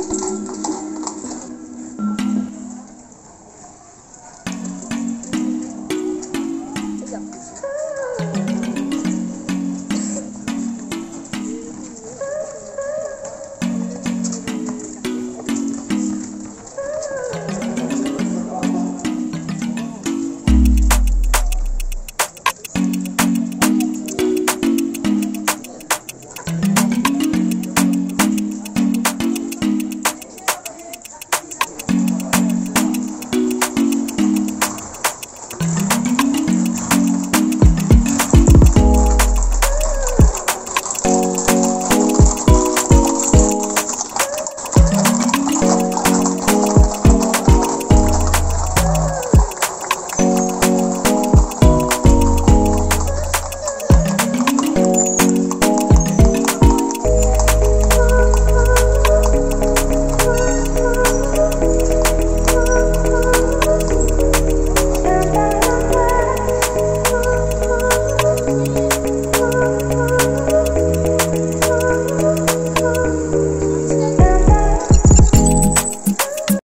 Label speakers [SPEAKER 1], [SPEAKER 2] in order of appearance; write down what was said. [SPEAKER 1] Música